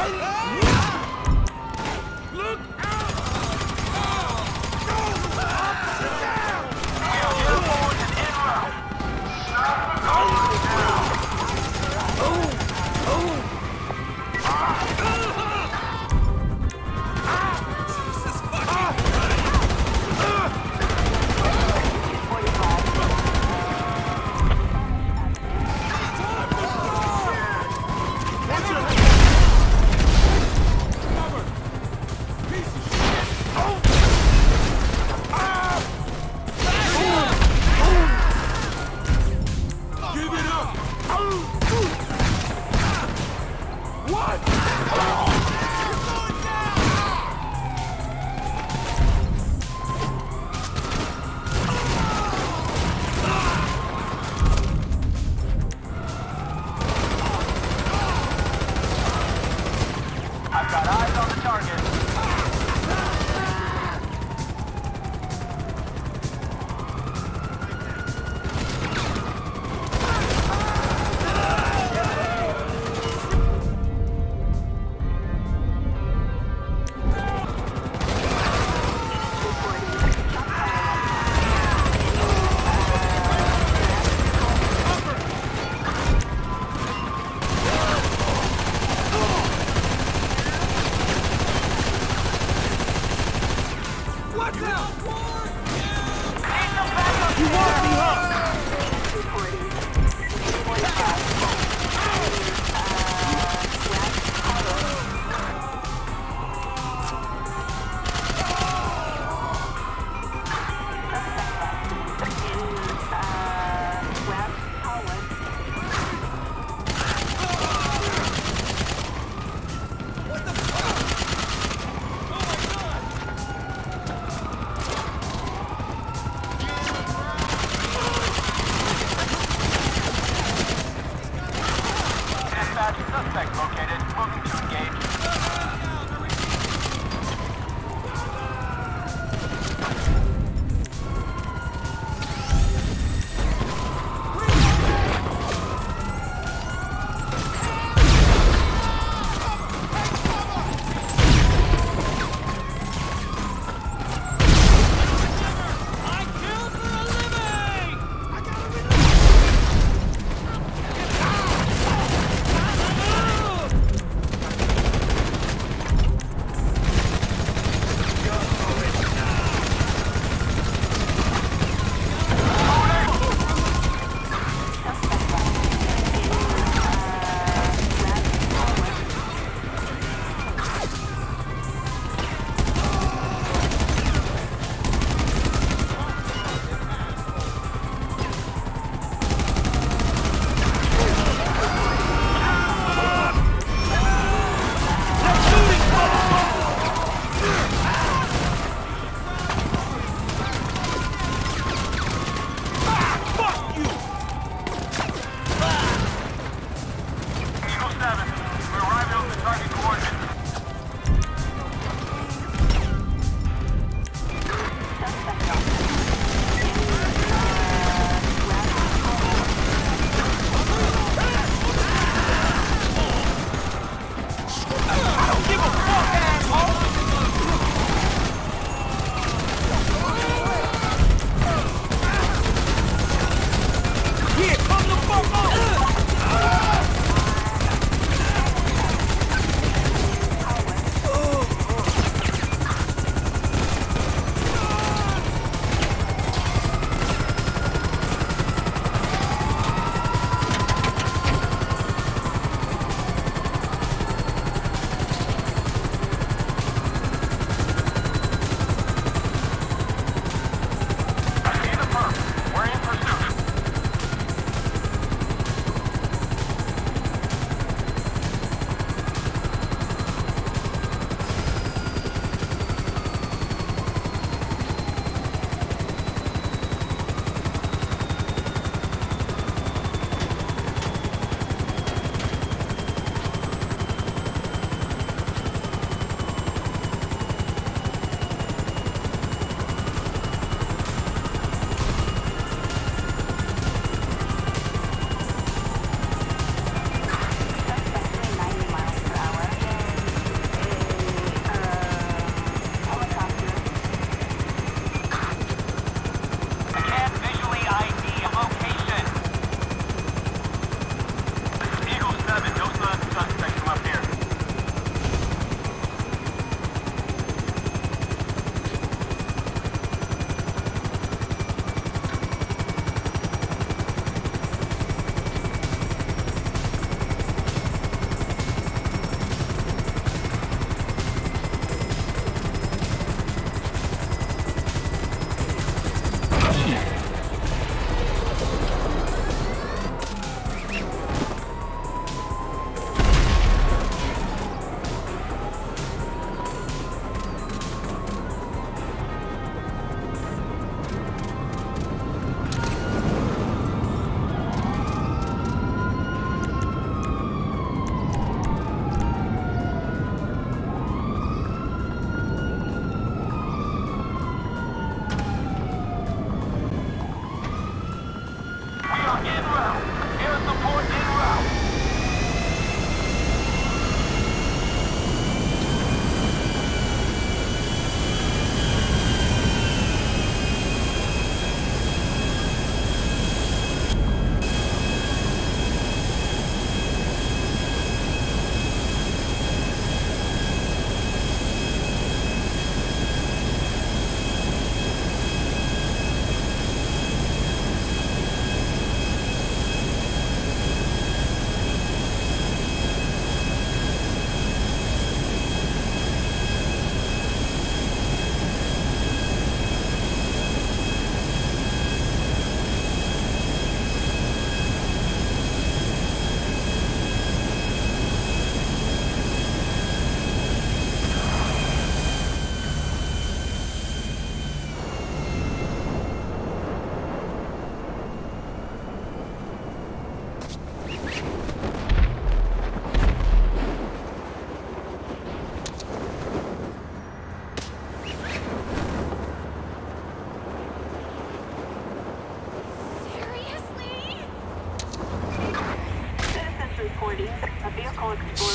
Fight!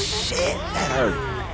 Shit, that hurt.